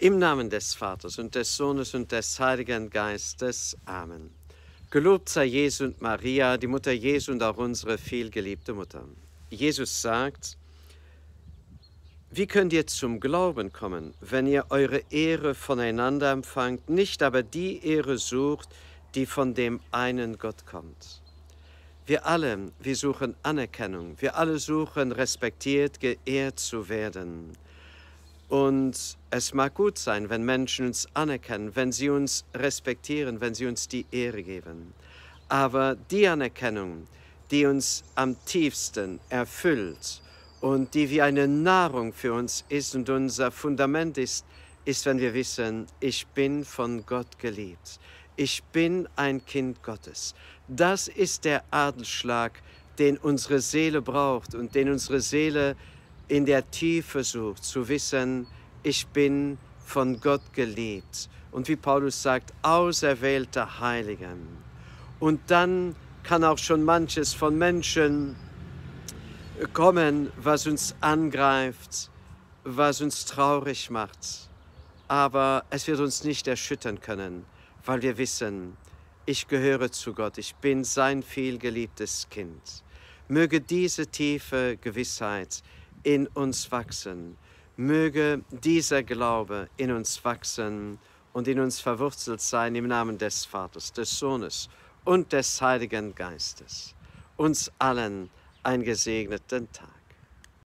Im Namen des Vaters und des Sohnes und des Heiligen Geistes. Amen. Gelobt sei Jesu und Maria, die Mutter Jesu und auch unsere vielgeliebte Mutter. Jesus sagt, wie könnt ihr zum Glauben kommen, wenn ihr eure Ehre voneinander empfangt, nicht aber die Ehre sucht, die von dem einen Gott kommt? Wir alle, wir suchen Anerkennung, wir alle suchen respektiert, geehrt zu werden. Und es mag gut sein, wenn Menschen uns anerkennen, wenn sie uns respektieren, wenn sie uns die Ehre geben. Aber die Anerkennung, die uns am tiefsten erfüllt und die wie eine Nahrung für uns ist und unser Fundament ist, ist, wenn wir wissen, ich bin von Gott geliebt. Ich bin ein Kind Gottes. Das ist der Adelschlag, den unsere Seele braucht und den unsere Seele braucht in der Tiefe sucht, zu wissen, ich bin von Gott geliebt. Und wie Paulus sagt, auserwählte Heiligen. Und dann kann auch schon manches von Menschen kommen, was uns angreift, was uns traurig macht. Aber es wird uns nicht erschüttern können, weil wir wissen, ich gehöre zu Gott, ich bin sein vielgeliebtes Kind. Möge diese tiefe Gewissheit in uns wachsen. Möge dieser Glaube in uns wachsen und in uns verwurzelt sein im Namen des Vaters, des Sohnes und des Heiligen Geistes. Uns allen einen gesegneten Tag.